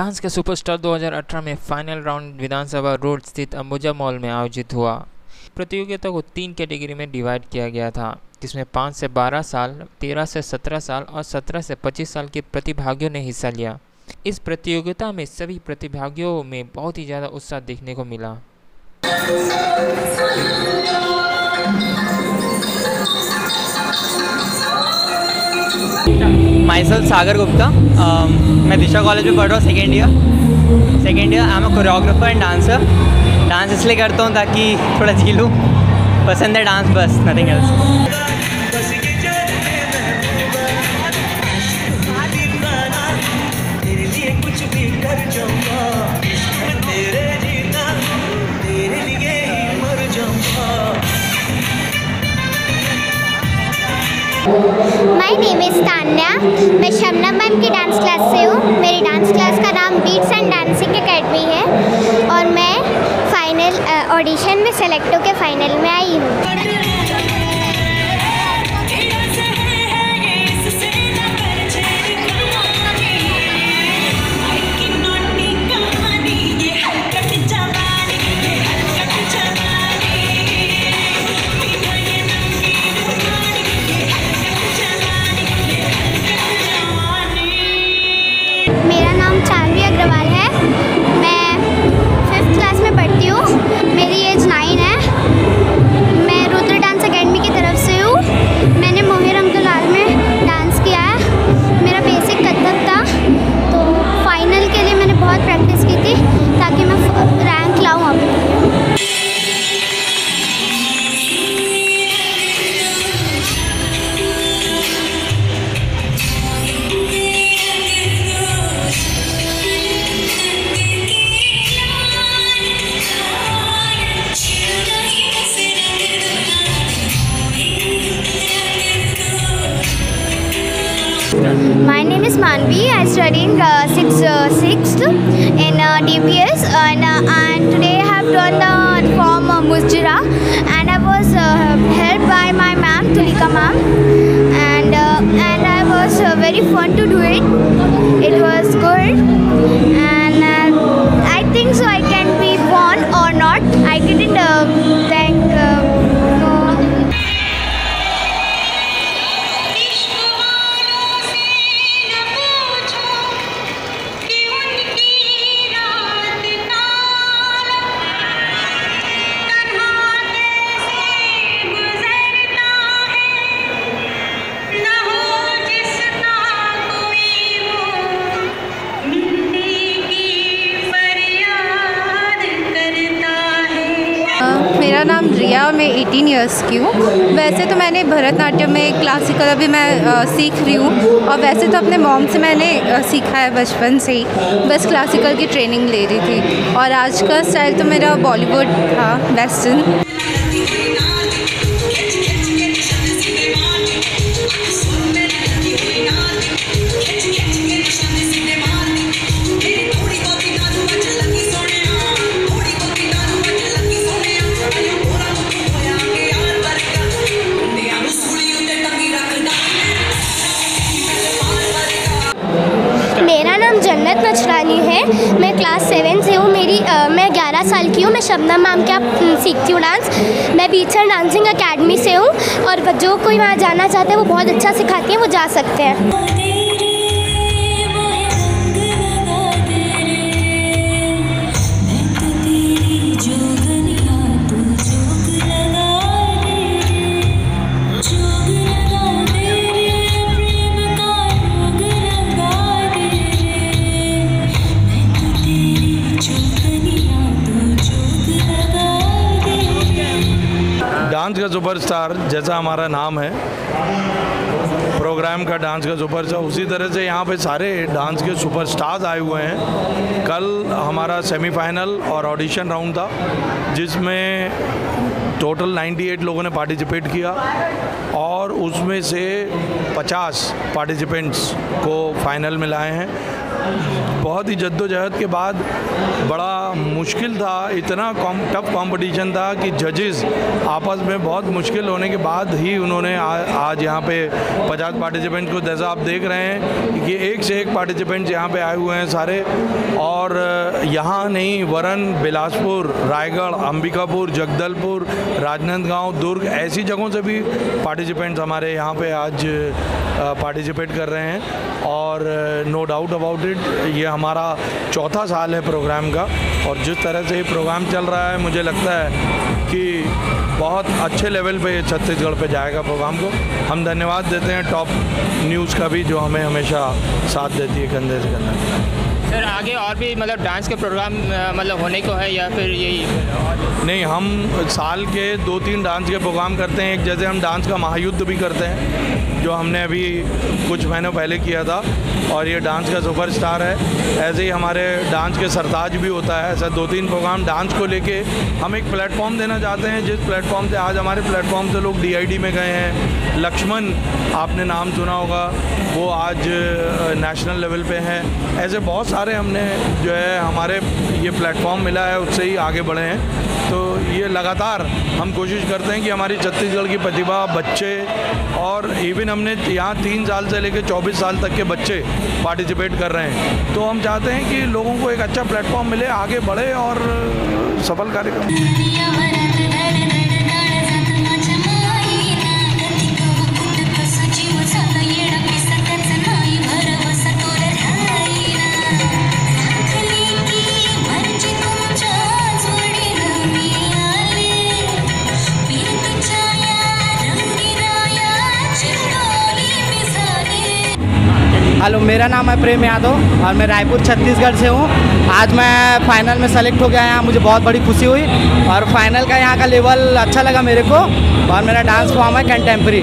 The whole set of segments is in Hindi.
डांस के सुपरस्टार 2018 में फाइनल राउंड विधानसभा रोड स्थित अंबुजा मॉल में आयोजित हुआ। प्रतियोगिता को तीन कैटेगरी में डिवाइड किया गया था, जिसमें पाँच से बारह साल, तेरह से सत्रह साल और सत्रह से पच्चीस साल के प्रतिभागियों ने हिस्सा लिया। इस प्रतियोगिता में सभी प्रतिभागियों में बहुत ही ज़्यादा उत्साह देखने को मिला। Myself Sagar Gupta um, मैं दिशा कॉलेज में पढ़ रहा हूँ second year second year I am choreographer and dancer dance इसलिए करता हूँ ताकि थोड़ा झीलूँ पसंद है डांस बस नथिंग एल्स कुछ भी कर माय नेम इज़ तान्या मैं शबनम मैम की डांस क्लास से हूँ। मेरी डांस क्लास का नाम बीट्स एंड डांसिंग एकेडमी है। और मैं फाइनल ऑडिशन में सेलेक्ट होकर फाइनल में आई हूँ। My name is Manvi. I study in uh, sixth, uh, sixth in uh, DPS, and, uh, and today I have done the form uh, Musjira, and I was uh, helped by my ma'am Tulika ma'am, and uh, and I was very fun to do it. It was good, and I think so. I can be born or not. I didn't और मैं 18 इयर्स की हूँ। वैसे तो मैंने भरतनाट्यम में क्लासिकल अभी मैं आ, सीख रही हूँ। और वैसे तो अपने मॉम से मैंने आ, सीखा है बचपन से ही। बस क्लासिकल की ट्रेनिंग ले रही थी। और आज का स्टाइल तो मेरा बॉलीवुड था वेस्टर्न शबनम मैम क्या सीखती हूँ डांस। मैं बीचर डांसिंग अकेडमी से हूँ और जो कोई वहाँ जाना चाहते हैं वो बहुत अच्छा सिखाती हैं, वो जा सकते हैं। का सुपरस्टार जैसा हमारा नाम है, प्रोग्राम का डांस का सुपरस्टार उसी तरह से यहाँ पे सारे डांस के सुपरस्टार्स आए हुए हैं। कल हमारा सेमीफाइनल और ऑडिशन राउंड था, जिसमें टोटल 98 लोगों ने पार्टिसिपेट किया और उसमें से 50 पार्टिसिपेंट्स को फाइनल में लाए हैं। बहुत ही जद्दोजहद के बाद बड़ा मुश्किल था इतना कॉम टफ कंपटीशन था कि जजेस आपस में बहुत मुश्किल होने के बाद ही उन्होंने आ, आज यहाँ पे पचास पार्टिसिपेंट को जैसा आप देख रहे हैं कि एक से एक पार्टिसिपेंट्स यहाँ पे आए हुए हैं सारे। और यहाँ नहीं वरन बिलासपुर रायगढ़ अंबिकापुर जगदलपुर राजनांदगांव दुर्ग ऐसी जगहों से भी पार्टिसिपेंट्स हमारे यहाँ पे आज पार्टिसिपेट कर रहे हैं और नो डाउट अबाउट इट ये हमारा चौथा साल है प्रोग्राम का और जिस तरह से ये प्रोग्राम चल रहा है, मुझे लगता है कि बहुत अच्छे लेवल पे छत्तीसगढ़ पे जाएगा प्रोग्राम को। हम धन्यवाद देते हैं टॉप न्यूज़ का भी, जो हमें हमेशा साथ देती है कंधे से कंधा सर, आगे और भी मतलब डांस के प्रोग्राम मतलब होने को है या फिर यही? नहीं, हम साल के दो तीन डांस के प्रोग्राम करते हैं। एक जैसे हम डांस का महायुद्ध भी करते हैं। जो हमने अभी कुछ महीनों पहले किया था और ये डांस का सुपरस्टार है। ऐसे ही हमारे डांस के सरताज भी होता है। ऐसा दो तीन प्रोग्राम डांस को लेके हम एक प्लेटफॉर्म देना चाहते हैं, जिस प्लेटफॉर्म से आज हमारे प्लेटफॉर्म से लोग डी में गए हैं। लक्ष्मण, आपने नाम सुना होगा, वो आज नेशनल लेवल पे हैं। ऐसे बहुत सारे हमने जो है, हमारे ये प्लेटफॉर्म मिला है, उससे ही आगे बढ़े हैं। तो ये लगातार हम कोशिश करते हैं कि हमारी छत्तीसगढ़ की प्रतिभा, बच्चे और इवन हमने यहाँ तीन साल से लेकर चौबीस साल तक के बच्चे पार्टिसिपेट कर रहे हैं। तो हम चाहते हैं कि लोगों को एक अच्छा प्लेटफॉर्म मिले, आगे बढ़े और सफल कार्यक्रम हेलो, मेरा नाम है प्रेम यादव और मैं रायपुर, छत्तीसगढ़ से हूँ। आज मैं फाइनल में सेलेक्ट हो गया यहाँ मुझे बहुत बड़ी खुशी हुई और फाइनल का यहाँ का लेवल अच्छा लगा मेरे को और मेरा डांस फॉर्म है कंटेम्प्री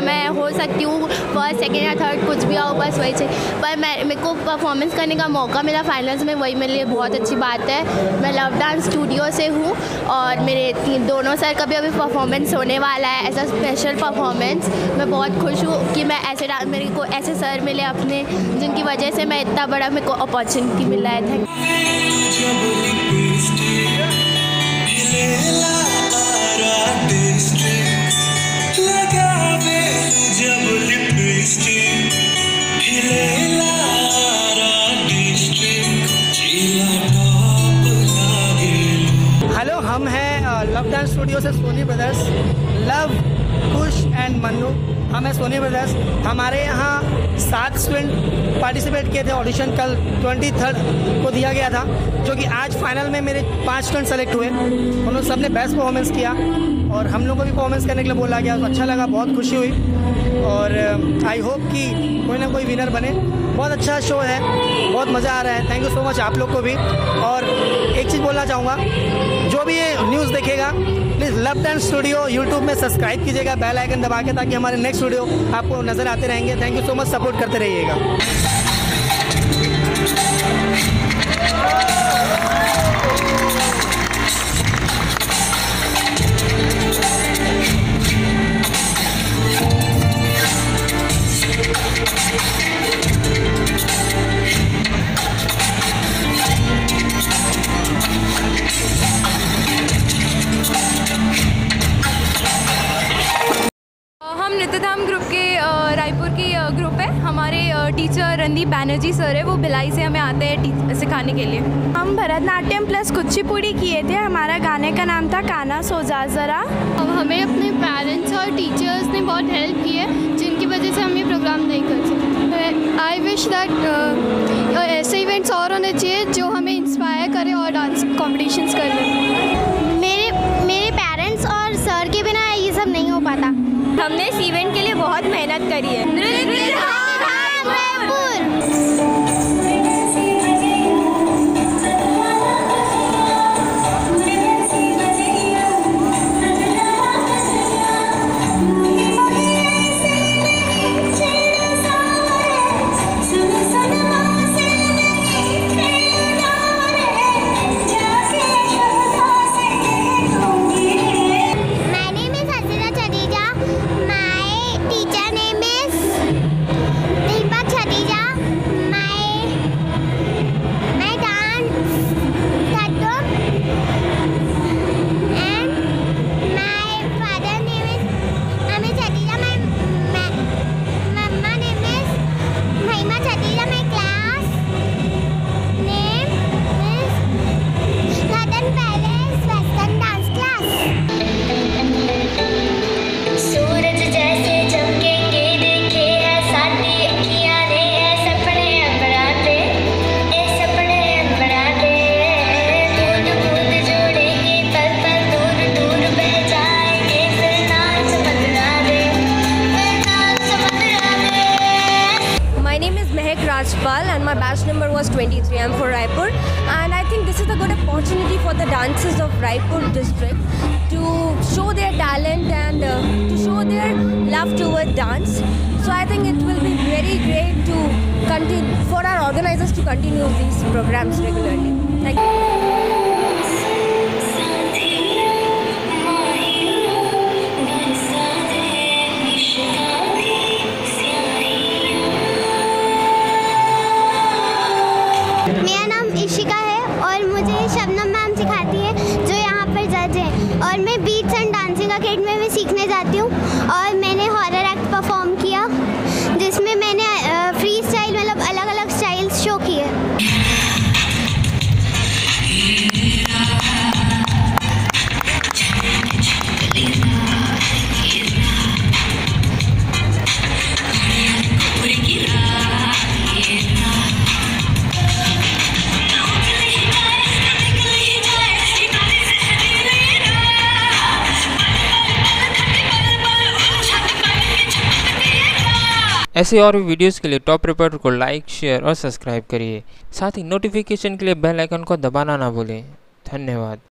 है, मैं हो सकती हूँ फ़र्स्ट सेकेंड या थर्ड कुछ भी आओ बस वही से पर मैं, मेरे को परफॉर्मेंस करने का मौका मिला फाइनल्स में, वही मेरे लिए बहुत अच्छी बात है। मैं लव डांस स्टूडियो से हूँ और मेरे दोनों सर का भी अभी परफॉर्मेंस होने वाला है, ऐसा स्पेशल परफॉर्मेंस मैं बहुत खुश हूँ कि मैं ऐसे मेरे को ऐसे सर मिले अपने, जिनकी वजह से मैं इतना बड़ा मेरे को अपॉर्चुनिटी मिला है। थैंक स्टूडियो से सोनी ब्रदर्स लव कुश एंड मन्नू हम हैं सोनी ब्रदर्स हमारे यहाँ सात स्टूडेंट पार्टिसिपेट किए थे ऑडिशन कल ट्वेंटी थर्ड को दिया गया था, जो कि आज फाइनल में मेरे पाँच स्टूडेंट सेलेक्ट हुए। उन्होंने सबने बेस्ट परफॉर्मेंस किया और हम लोग को भी परफॉर्मेंस करने के लिए बोला गया। तो अच्छा लगा, बहुत खुशी हुई। और आई होप कि कोई ना कोई विनर बने। बहुत अच्छा शो है, बहुत मज़ा आ रहा है। थैंक यू सो मच आप लोग को भी। और एक चीज़ बोलना चाहूँगा, जो भी ये न्यूज़ देखेगा प्लीज़ लव डैंड स्टूडियो यूट्यूब में सब्सक्राइब कीजिएगा बेल आइकन दबा के ताकि हमारे नेक्स्ट वीडियो आपको नज़र आते रहेंगे। Thank you so much support करते रहिएगा। हम नित्यधाम ग्रुप के रायपुर की ग्रुप है। हमारे टीचर रणदीप बैनर्जी सर है। वो भिलाई से हमें आते हैं सिखाने के लिए। हम भरतनाट्यम प्लस कुचिपुड़ी किए थे। हमारा गाने का नाम था काना सोजा ज़रा। हमें अपने पेरेंट्स और टीचर्स ने बहुत हेल्प की है जिनकी वजह से हम ये प्रोग्राम नहीं कर सकते। आई विश दैट ऐसे इवेंट्स और क्वेश्चंस कर लें मेरे मेरे पेरेंट्स और सर के बिना ये सब नहीं हो पाता। हमने इस इवेंट के लिए बहुत मेहनत करी है। Love toward dance. So I think it will be very great to continue for our organizers to continue these programs regularly. Thank you. मेरा नाम इशिका है और मुझे शबनम मैम सिखाती है जो यहाँ पर जज है और मैं एंड डांसिंग अकेडमी में सीखने जाती हूँ और मैंने हॉरर ऐसे और वीडियोस के लिए टॉप रिपोर्टर को लाइक शेयर और सब्सक्राइब करिए। साथ ही नोटिफिकेशन के लिए बेल आइकन को दबाना ना भूलें। धन्यवाद।